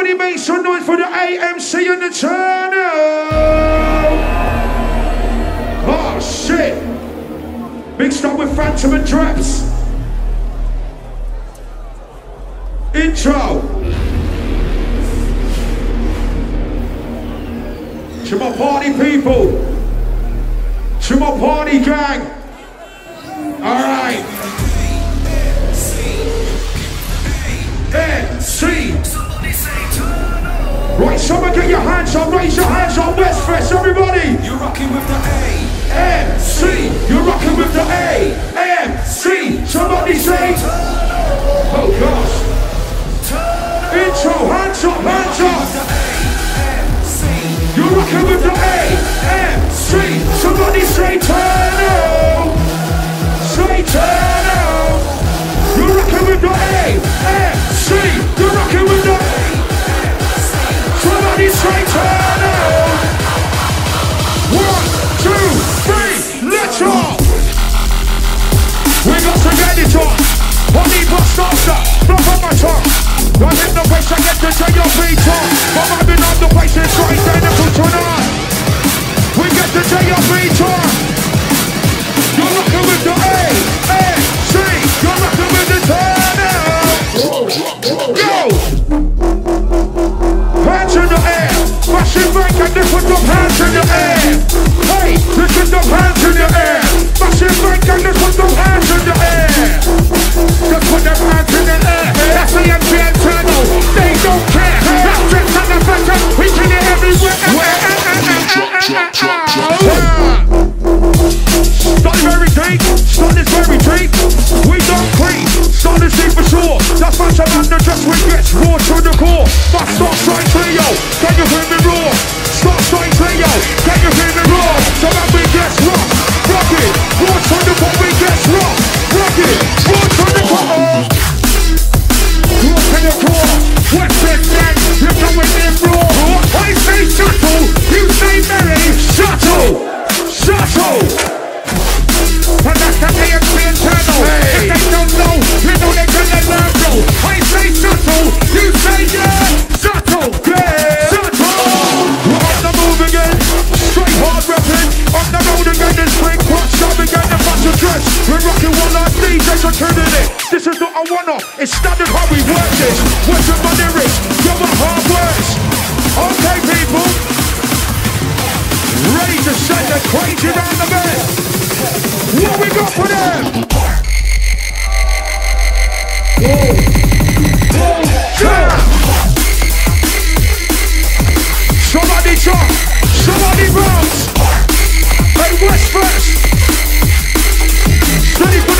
Somebody make some noise for the AMC and the channel. Oh shit. Mixed up with Phantom and Dreps. Intro. To my party people. To my party gang. All right. N C. Right, someone get your hands up, raise your hands up, Westfest, everybody. You're rocking with the A. M C. You're rocking with the A M C. Somebody say. Oh gosh. Intro, hands up, hands up. You're rocking with the A M C. Somebody say turn up. Say turn up. You're rocking with the A M C. You're rocking with the that? Stop on the place I get to your feet on. On the place trying to. We get to take your feet on. You're rocking with A, A, C. You're rocking with the turn Go! Hands in the air, massive break and they put hands in the air. Hey, put hands in the air, break and put hands in the air. They put them hands in the air. That's the MG internal. They don't care. That's just on the button. We can it everywhere. Start very deep, start this very deep. We don't creep, start this deep for sure. That's why I'm under dress we get raw to the core. But start straight Cleo, can you hear me roar? Start straight Cleo, can you hear me roar? So that we get rock, rock it. Raw to the core, we get rock, rock it. To the core. To the core. West End gang, you're going in. I say shuttle, you say. Shuttle, shuttle. And that's the AMC internal. If they don't know, you know they're gonna learn, bro. I say subtle, you say yeah. Subtle, yeah. It. This is not a one-off. It's standard how we work this. What's your my lyrics? You're my hard words. Okay, people. Ready to send the crazy down the bed. What we got for them? Somebody jump! Somebody bounce! Hey, Westfest! Ready for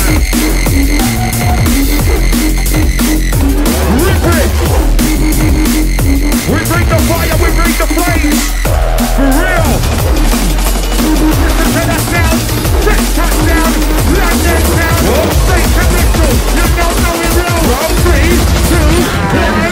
fire We bring the flames. For real. Listen to that sound. Fresh touchdown London town You don't know it three, two, one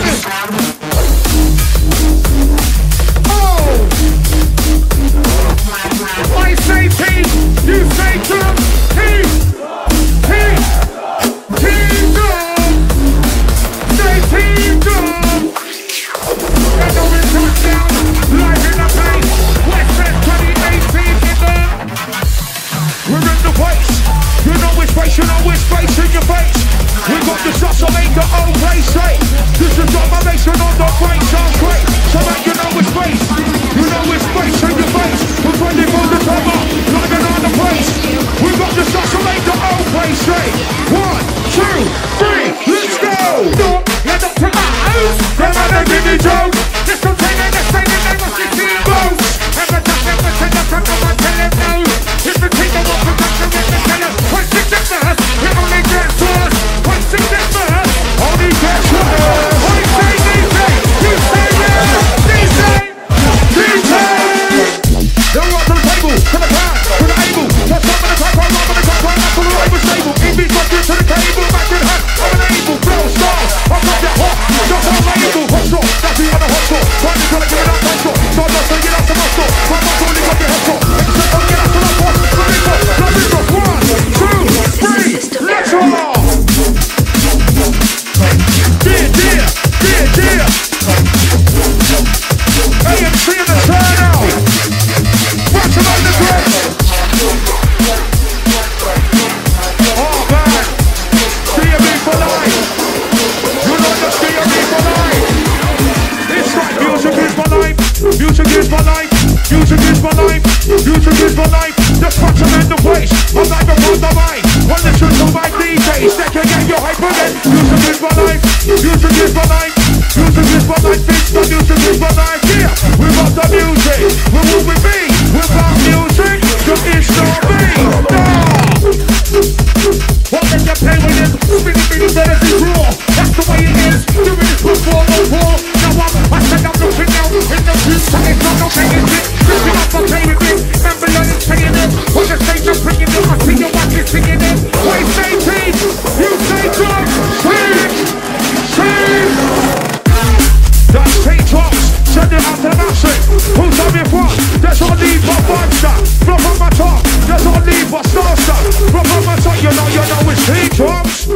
know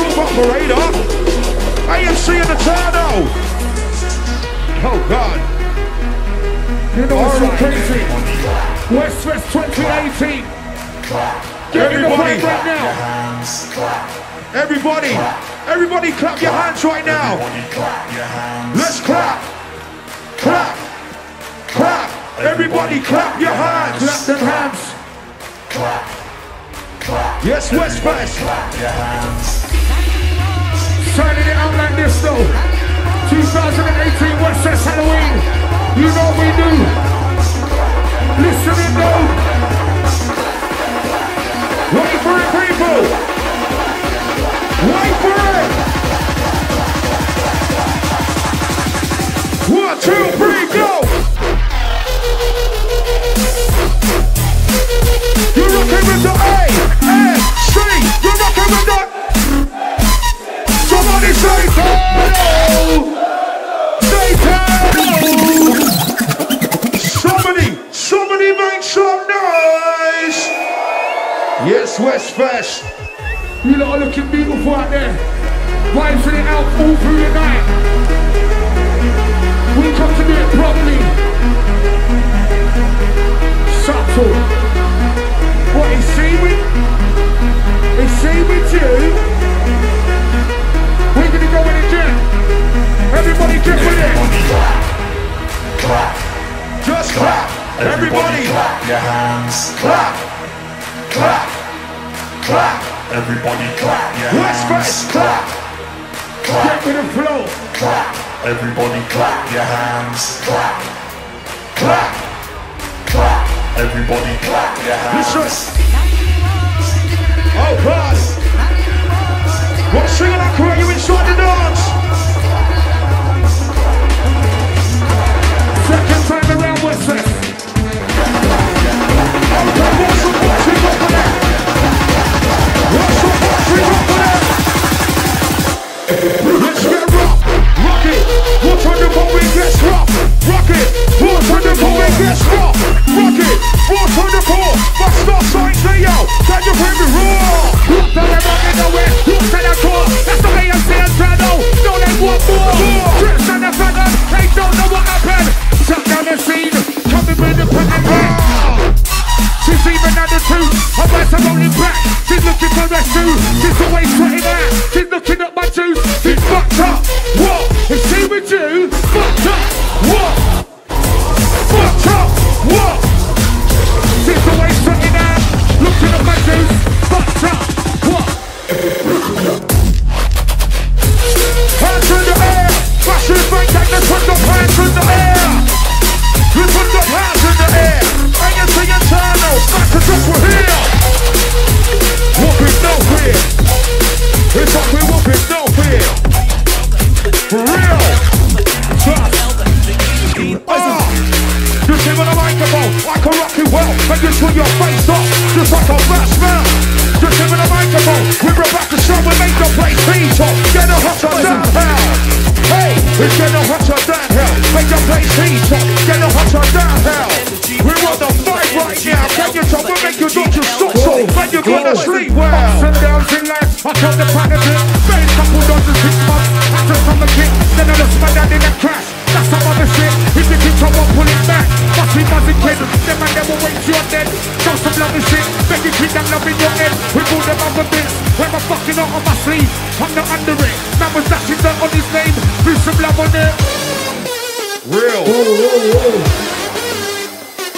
group operator. AMC and Eterno. Oh, God. You know what's right. crazy? Westfest 2018. Get in the right now. Everybody, everybody clap your hands right now. Let's clap. Clap. Clap. Everybody clap your hands. Clap them hands. Clap. Yes, Westfest. Turning it up like this though. 2018 Westfest Halloween. You know what we do. Listen in though. Wait for it, people. Wait for it. One, two, three, go. You're looking with the A. Somebody say turtle! Say turtle! Somebody, somebody make some noise! Yes, Westfest. You are looking beautiful out there. Right for it out all through the night. So where he's cutting? He's looking at my juice, he's fucked up. dashing out on my sleeve, I'm not under it. Man was dashing out on his name, threw some love on it. Real. Whoa, whoa, whoa.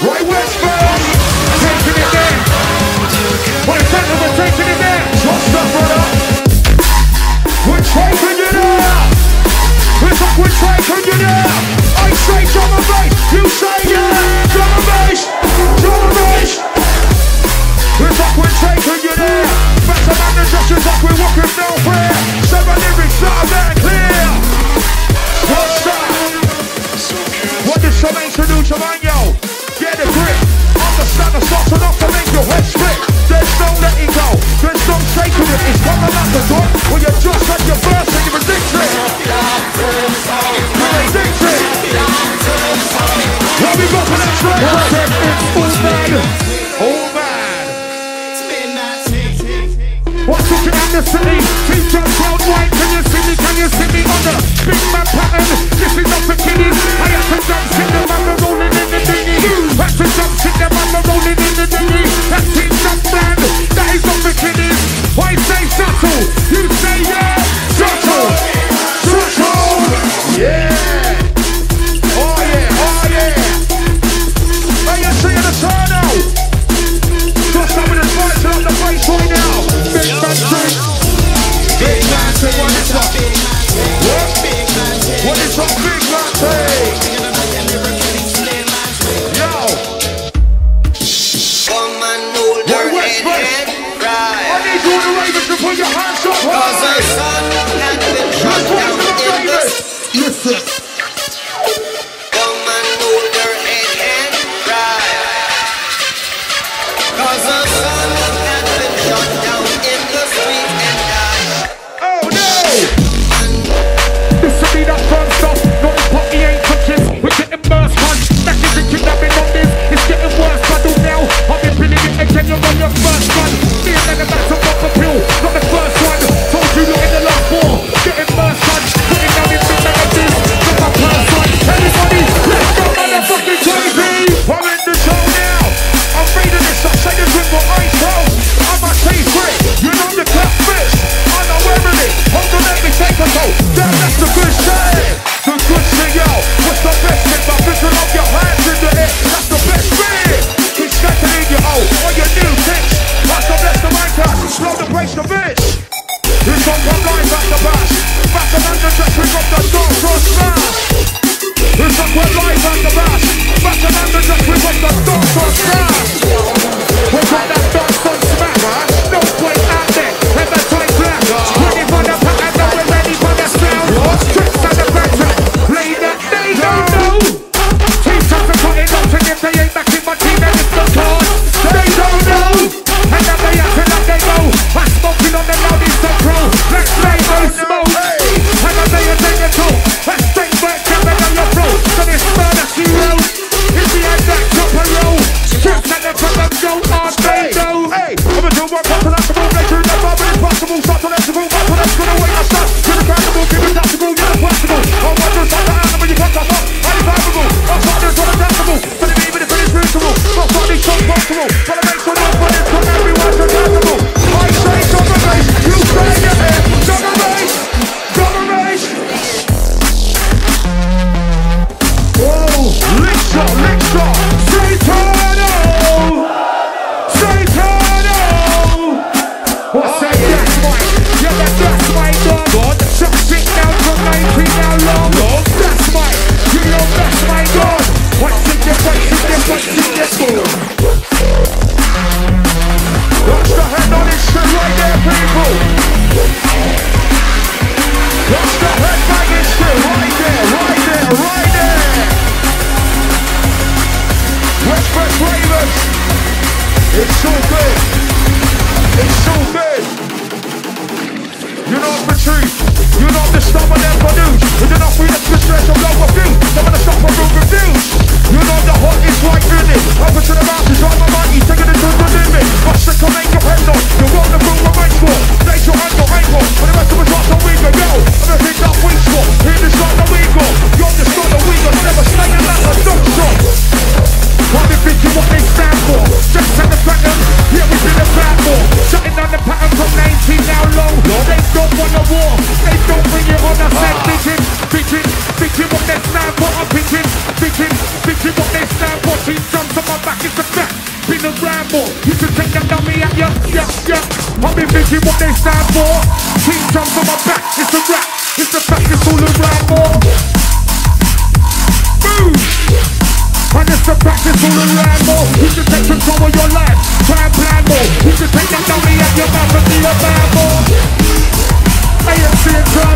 Right taking it there. What is that taking it there? Trust us, brother. We're taking it there. We're taking it there. I say drum and bass, you say yeah. She rock with walk with nowhere. Seven lyrics out there clear. What's up? What did Charmaine to do, Charmaine? Yo, get a grip. Understand the sauce enough to make your head split. There's no letting go. There's no shaking it. It's coming out the door when you just at your first. the city. Team John Brown White, can you see me? Can you see me on the big man pattern? This is not for. I have to jump shit, the man are rolling in the dinghy. Have to jump shit, the man are rolling in the dinghy. That's Team John man. That is not for. Why say subtle? fool should take control of your life? Try and plan more. Take dummy out your mouth and be a bad boy AFC and try.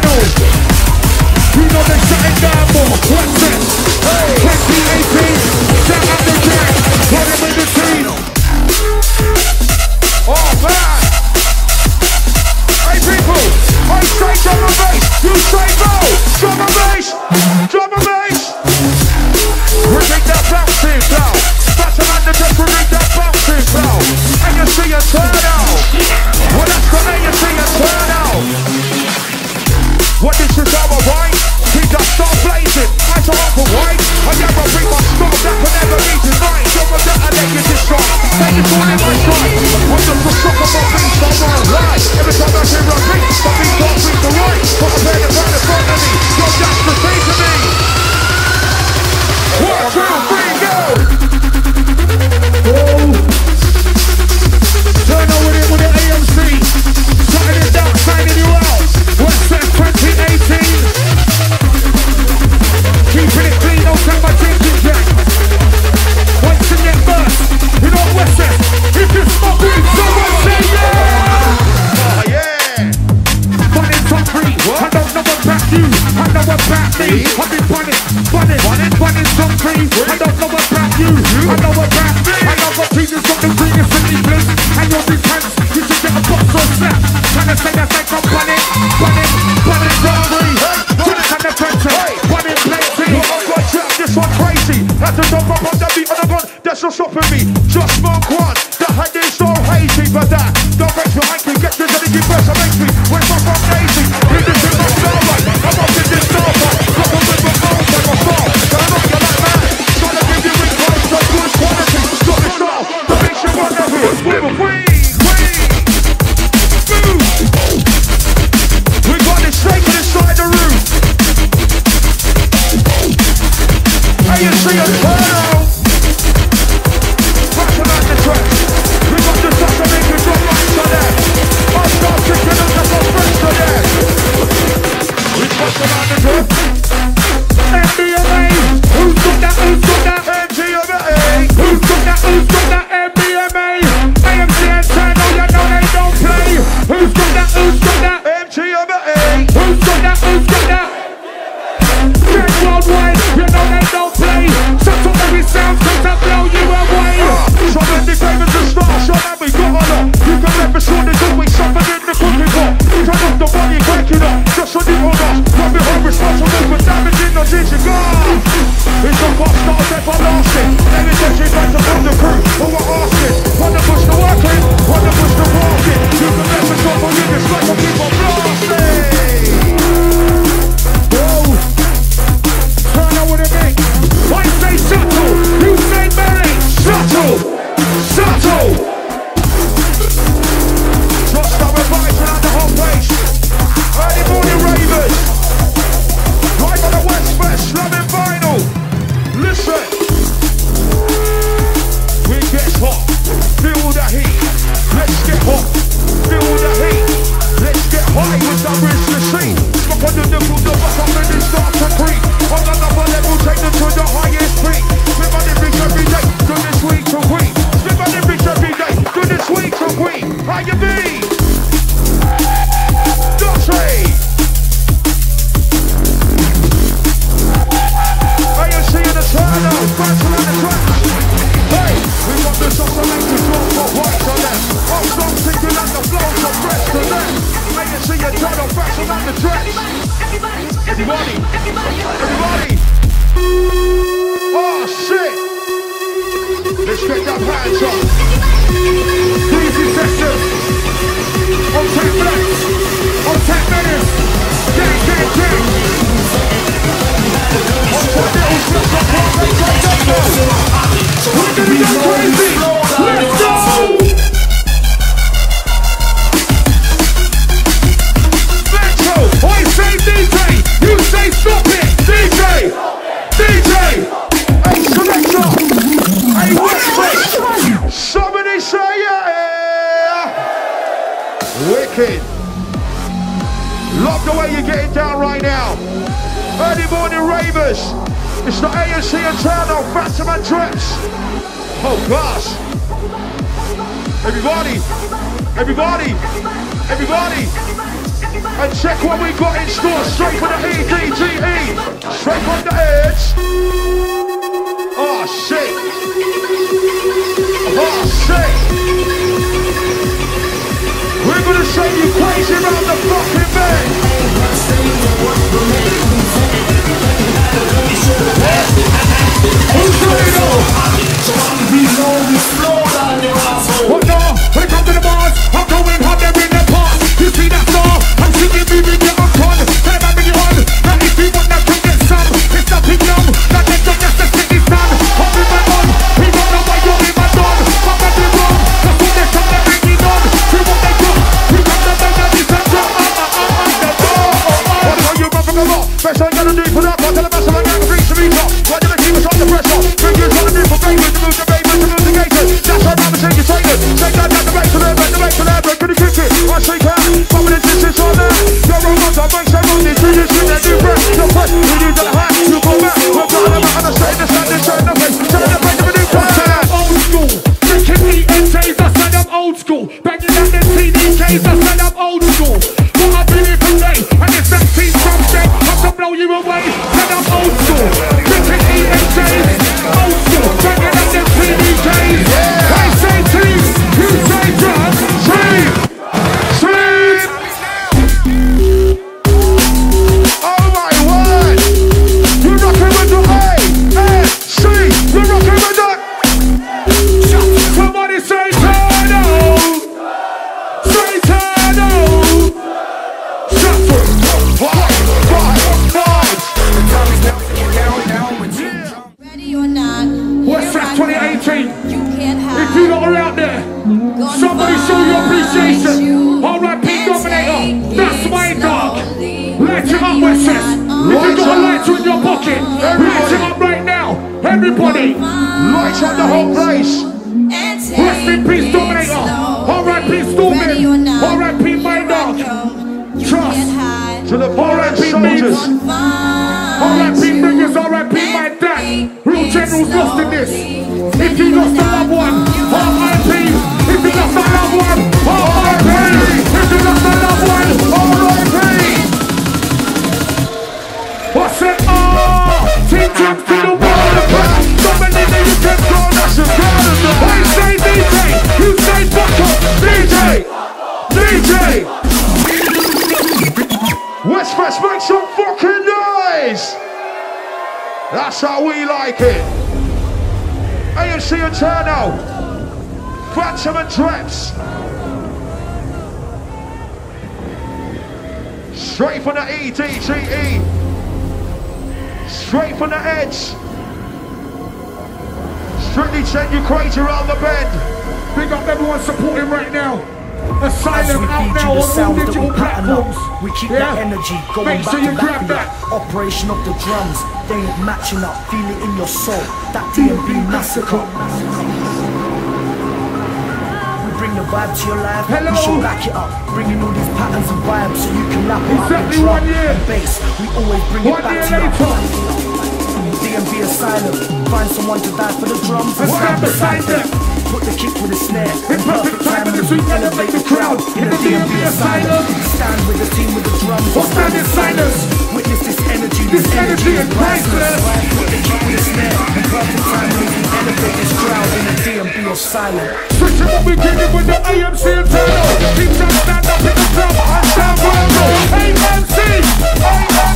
Westfest, make some fucking noise! That's how we like it. AMC Turno. Phantom and Dreps. Straight from the EDGE. Straight from the edge. Strictly send you crazy around the bend. Big up everyone supporting right now. As Asylum we out now you on the all digital up, platforms. we keep Yeah? that energy going Make back sure you to back that. Operation of the drums, they ain't matching up. Feel it in your soul. That DMB massacre. We bring the vibe to your life. Hello. We should back it up. Bringing all these patterns and vibes so you can lap it up. Exactly drum one year. and bass. We always bring One it back year to later. DMV asylum. Find someone to die for the drums stand beside them. Put the kick with a snare. In perfect time in the sweet elevate the crowd. In the DMV asylum. Stand with the team with the drums. Or stand in silence. Witness this energy. This energy is priceless. Put the kick with a snare. In perfect time we can elevate this crowd in the DMV asylum. Switch it up, we it with the AMC and Turno. Keep them stand up in the club and stand firm. AMC, AMC, Turno.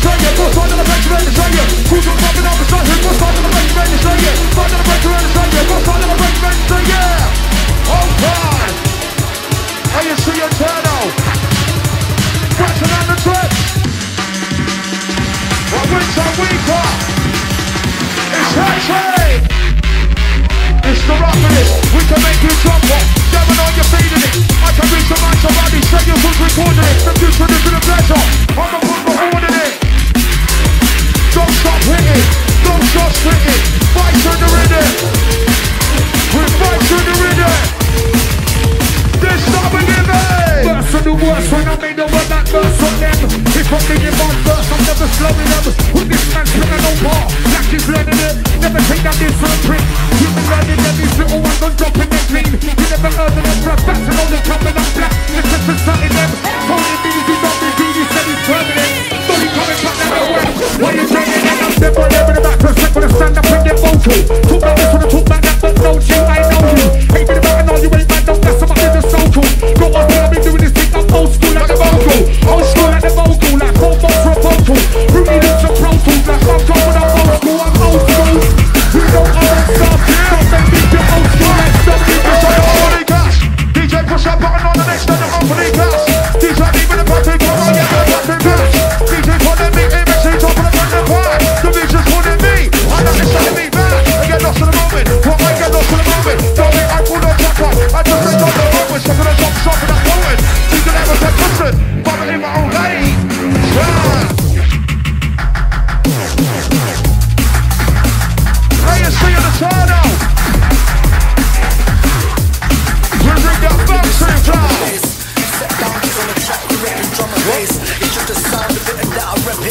do my duty. Shit! What's that? We got this undercover. Starry deliver. Some of baseless and gets bigger, better. What? Bigger gets better. AMC and Turno. Fuck them up together. Just take a phantom. Know it gets better. West West Gang, you know it gets better. When you say West West, you say yeah. West West! West West! What's on the the the the the the the the it? The the it? The? Oh! Are you see the. What winter weaker? It's the. We can make you drop. Jamming on your feet in it. I can reach the somebody. Recording it. The future is in a pleasure. I'm a put my in it. Don't stop hitting. Don't stop spitting. Fight to the rhythm.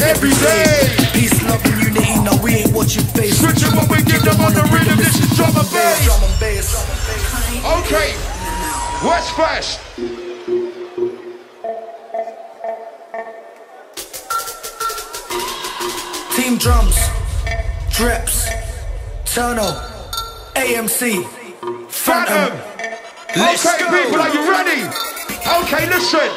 Every day. Peace, love, and unity. No, we ain't watching face. Switching what we give them on the rhythm. This is drum and bass. Drum and bass. Okay. Westfest. Team drums, Dreps, Turno, AMC, Phantom. Phantom. Let's okay, go. people, are you ready? Okay, listen.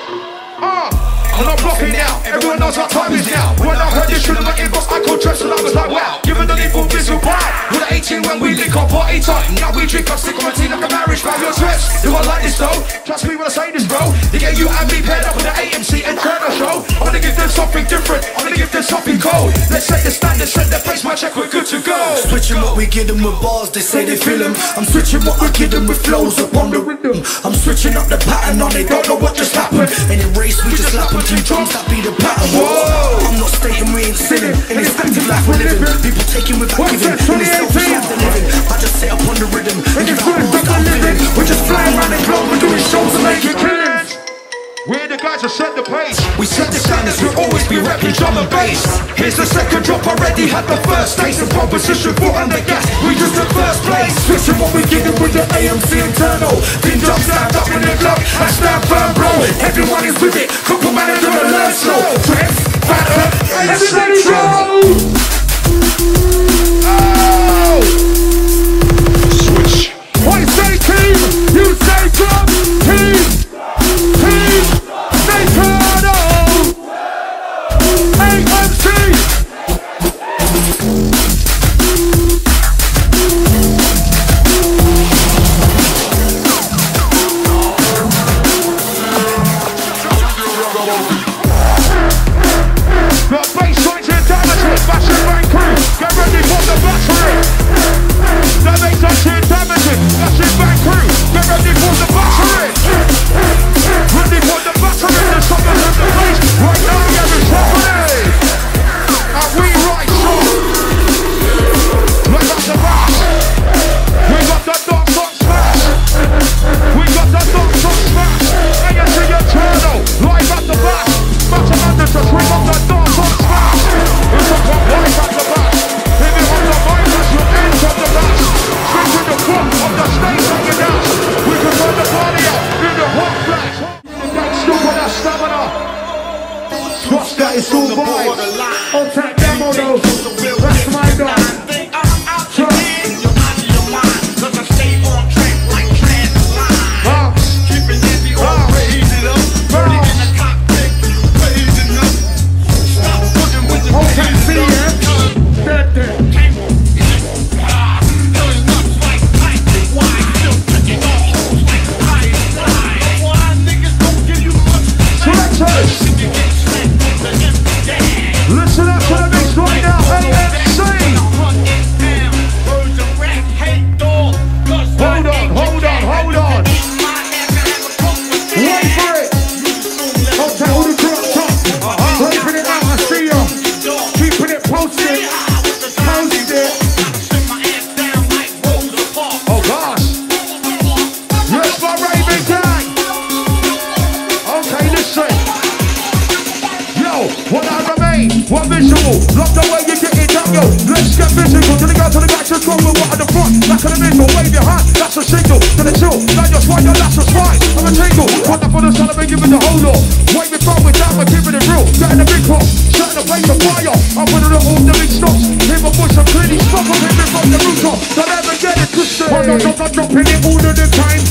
Ah, I'm not blocking now. Everyone knows what time is now. When I heard this tune in my inbox, I called Trust and I was like, wow. Given the visual wow. With an 18 when we link up, party time. Now we drink up, tea like a marriage vow. Your stress. Do I like this though? Trust me when I say this, bro. Get you and me paired up with the AMC and Turno show. I'm gonna give them something different. I'm gonna give them something cold. Let's set the standard, set the pace, my check, we're good to go. Switching what we give them with bars, they say they feel them. I'm switching what I give them with flows upon the rhythm. I'm switching up the pattern on, they don't know what just happened. In a race, we just lap them two drums, that be the pattern. Whoa! I'm not stating we ain't sinning, in this active life we're living. People taking without giving, in this selfish life they're living. I just sit up on the rhythm, and give out bars that I'm living. We're just flying around the globe, we're doing shows and making killings. We're the guys that set the pace. We set the standards, we'll always be rapping drum and bass. Here's the second drop, already had the first taste of proposition, foot on the gas. We just in first place. Switching what we them with the AMC internal. Team jump stand up in the club and stand firm, bro. Everyone is with it. Couple manager and learn slow. Trips, batter, Everybody go! Lines in damage. Get ready for the battery. Ready for the battery. The suckers in the place. Right now, up for the the whole lot, wave it from it down, we're giving it real, getting the big pop, setting the on fire, I'm putting it all the big stops, hit my voice, I'm clearly stop, I'm from the rooftop, don't ever get it twisted, I'm not, I'm not dropping it all of the time,